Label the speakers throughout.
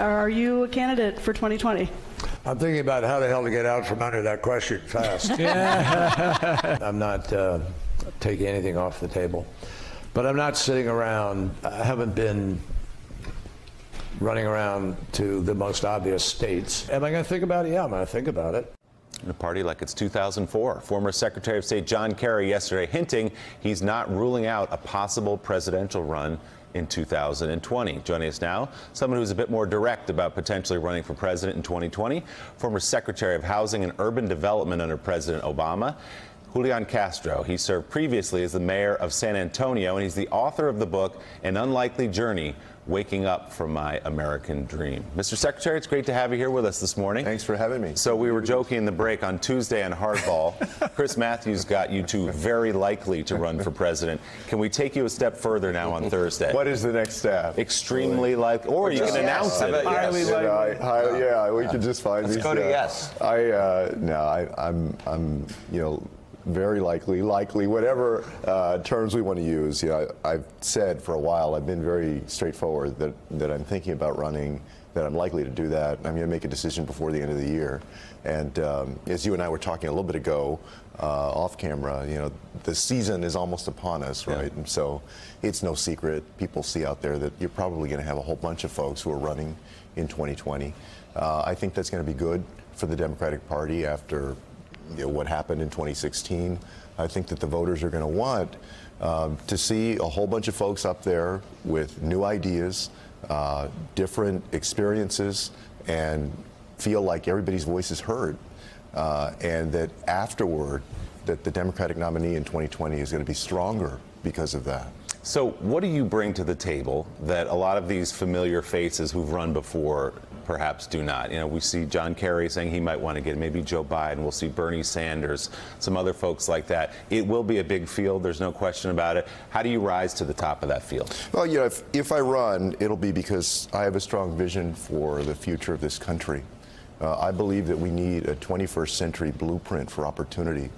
Speaker 1: are you a candidate for 2020?
Speaker 2: I'm thinking about how the hell to get out from under that question fast. I'm not uh, taking anything off the table, but I'm not sitting around. I haven't been running around to the most obvious states. Am I going to think about it? Yeah, I'm going to think about it.
Speaker 3: In a party like it's 2004. Former Secretary of State John Kerry yesterday hinting he's not ruling out a possible presidential run in 2020. Joining us now, someone who's a bit more direct about potentially running for president in 2020, former Secretary of Housing and Urban Development under President Obama. Julian Castro. He served previously as the mayor of San Antonio, and he's the author of the book, An Unlikely Journey Waking Up from My American Dream. Mr. Secretary, it's great to have you here with us this morning.
Speaker 4: Thanks for having me.
Speaker 3: So, we were joking in the break on Tuesday on Hardball. Chris Matthews got you two very likely to run for president. Can we take you a step further now on Thursday?
Speaker 4: What is the next step?
Speaker 3: Extremely likely, or you can announce it.
Speaker 4: Highly
Speaker 5: yes.
Speaker 4: likely. Hi- yeah, we can just find
Speaker 5: Let's
Speaker 4: these.
Speaker 5: go to
Speaker 4: uh,
Speaker 5: yes.
Speaker 4: I uh, no, I, I'm I'm you know very likely, likely, whatever uh, terms we want to use. You know, I, I've said for a while. I've been very straightforward that that I'm thinking about running. That I'm likely to do that. I'm going to make a decision before the end of the year. And um, as you and I were talking a little bit ago, uh, off camera, you know, the season is almost upon us, right? And so it's no secret. People see out there that you're probably going to have a whole bunch of folks who are running in 2020. Uh, I think that's going to be good for the Democratic Party after you know, what happened in 2016. I think that the voters are going to want um, to see a whole bunch of folks up there with new ideas, uh, different experiences, and feel like everybody's voice is heard. Uh, and that afterward, that the Democratic nominee in 2020 is going to be stronger because of that.
Speaker 3: So, what do you bring to the table that a lot of these familiar faces who've run before perhaps do not? You know, we see John Kerry saying he might want to get it, maybe Joe Biden, we'll see Bernie Sanders, some other folks like that. It will be a big field, there's no question about it. How do you rise to the top of that field?
Speaker 4: Well, you know, if, if I run, it'll be because I have a strong vision for the future of this country. Uh, I believe that we need a 21st century blueprint for opportunity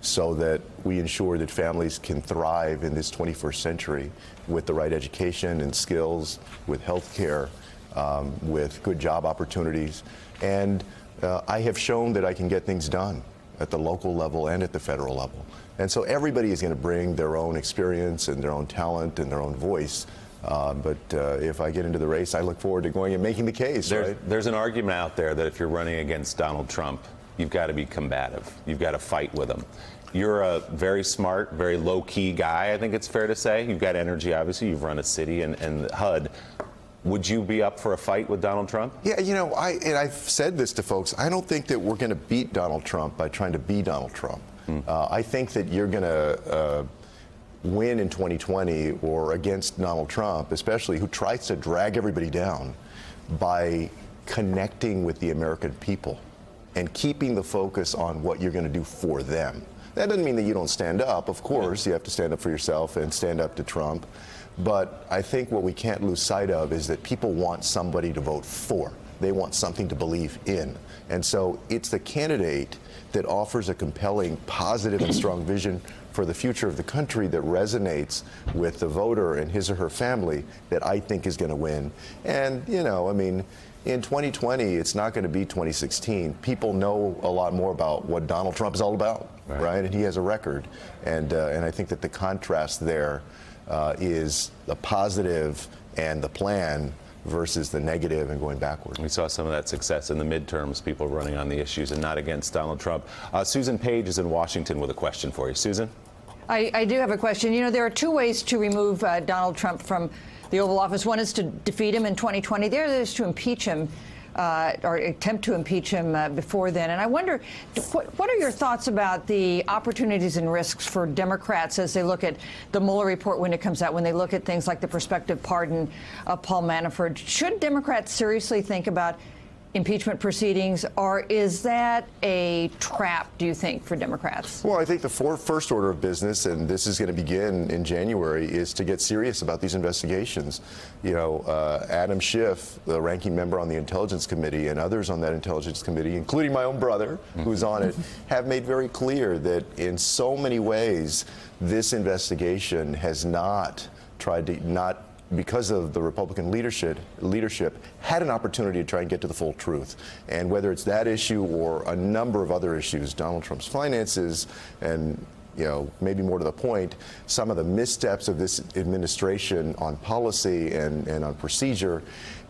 Speaker 4: so that we ensure that families can thrive in this 21st century with the right education and skills, with health care, um, with good job opportunities. And uh, I have shown that I can get things done at the local level and at the federal level. And so everybody is going to bring their own experience and their own talent and their own voice. Uh, but uh, if I get into the race, I look forward to going and making the case.
Speaker 3: There's,
Speaker 4: right?
Speaker 3: there's an argument out there that if you're running against Donald Trump, you've got to be combative. You've got to fight with him. You're a very smart, very low key guy, I think it's fair to say. You've got energy, obviously. You've run a city and, and HUD. Would you be up for a fight with Donald Trump?
Speaker 4: Yeah, you know, I and I've said this to folks. I don't think that we're going to beat Donald Trump by trying to be Donald Trump. Uh, I think that you're going to uh, win in 2020 or against Donald Trump, especially who tries to drag everybody down by connecting with the American people and keeping the focus on what you're going to do for them. That doesn't mean that you don't stand up. Of course, you have to stand up for yourself and stand up to Trump. But I think what we can't lose sight of is that people want somebody to vote for. They want something to believe in. And so it's the candidate that offers a compelling, positive, and strong vision for the future of the country that resonates with the voter and his or her family that I think is going to win. And, you know, I mean, in 2020, it's not going to be 2016. People know a lot more about what Donald Trump is all about, right? And he has a record. And, uh, and I think that the contrast there uh, is the positive and the plan versus the negative and going backward.
Speaker 3: We saw some of that success in the midterms, people running on the issues and not against Donald Trump. Uh, Susan Page is in Washington with a question for you. Susan?
Speaker 6: I, I do have a question. You know, there are two ways to remove uh, Donald Trump from the Oval Office. One is to defeat him in 2020. The other is to impeach him. Uh, or attempt to impeach him uh, before then. And I wonder, what, what, are your thoughts about the opportunities and risks for Democrats as they look at the Mueller report when it comes out, when they look at things like the prospective pardon of Paul Manafort? Should Democrats seriously think about impeachment proceedings, or is that a trap, do you think, for Democrats?
Speaker 4: Well, I think the for, first order of business, and this is going to begin in January, is to get serious about these investigations. You know, uh, Adam Schiff, the ranking member on the Intelligence Committee, and others on that Intelligence Committee, including my own brother, who's on it, have made very clear that in so many ways, this investigation has not tried to not because of the Republican leadership, leadership, had an opportunity to try and get to the full truth. And whether it's that issue or a number of other issues, Donald Trump's finances, and you know, maybe more to the point, some of the missteps of this administration on policy and, and on procedure,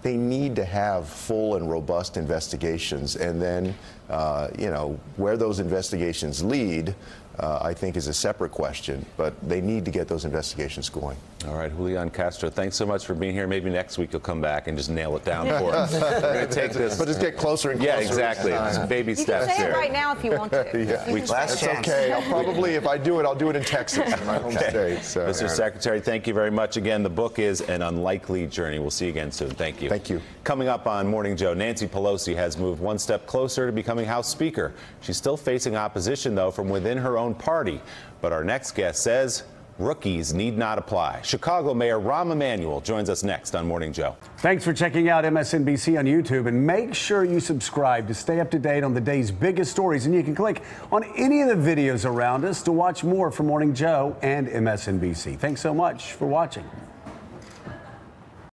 Speaker 4: they need to have full and robust investigations. And then, uh, you know, where those investigations lead, uh, I think is a separate question, but they need to get those investigations going.
Speaker 3: All right, Julian Castro, thanks so much for being here. Maybe next week you'll come back and just nail it down for us. We're going to take this.
Speaker 4: But just get closer and closer.
Speaker 3: Yeah,
Speaker 4: each
Speaker 3: exactly.
Speaker 4: time.
Speaker 3: Just baby
Speaker 5: You can say
Speaker 3: here.
Speaker 5: it right now if you want to.
Speaker 4: Yeah.
Speaker 5: You
Speaker 3: We-
Speaker 5: can say
Speaker 3: Last
Speaker 5: it.
Speaker 4: That's okay. I'll probably, if I do it, I'll do it in Texas, in my home state. So.
Speaker 3: Mr. Secretary, thank you very much. Again, the book is An Unlikely Journey. We'll see you again soon. Thank you.
Speaker 4: Thank you.
Speaker 3: Coming up on Morning Joe, Nancy Pelosi has moved one step closer to becoming House Speaker. She's still facing opposition, though, from within her own party. But our next guest says rookies need not apply. Chicago Mayor Rahm Emanuel joins us next on Morning Joe.
Speaker 7: Thanks for checking out MSNBC on YouTube and make sure you subscribe to stay up to date on the day's biggest stories. And you can click on any of the videos around us to watch more from Morning Joe and MSNBC. Thanks so much for watching.